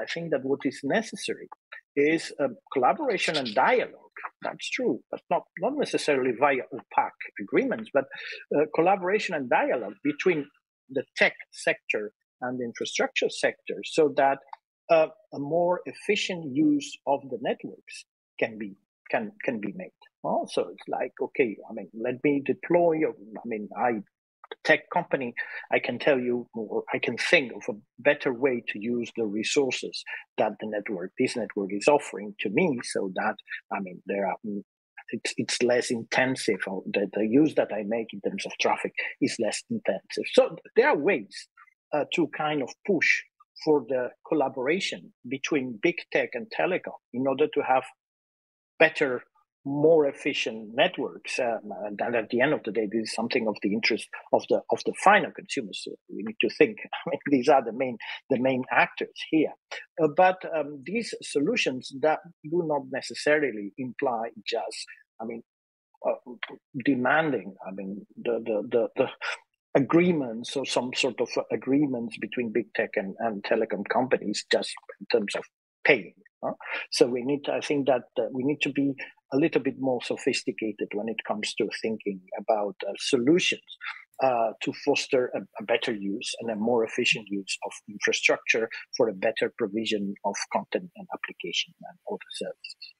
I think that what is necessary is um, collaboration and dialogue. That's true, but not, not necessarily via opaque agreements, but uh, collaboration and dialogue between the tech sector and the infrastructure sector so that uh, a more efficient use of the networks can be can can be made. Also, it's like okay, I mean, let me deploy. I mean, I tech company, I can tell you, or I can think of a better way to use the resources that the network, this network is offering to me so that, I mean, there are, it's, it's less intensive. The, the use that I make in terms of traffic is less intensive. So there are ways uh, to kind of push for the collaboration between big tech and telecom in order to have better more efficient networks um, and at the end of the day this is something of the interest of the of the final consumers. We need to think I mean, these are the main the main actors here. Uh, but um, these solutions that do not necessarily imply just i mean uh, demanding i mean the the the, the agreements or some sort of agreements between big tech and, and telecom companies just in terms of paying Huh? So we need, I think that uh, we need to be a little bit more sophisticated when it comes to thinking about uh, solutions uh, to foster a, a, better use and a more efficient use of infrastructure for a better provision of content and application and other services.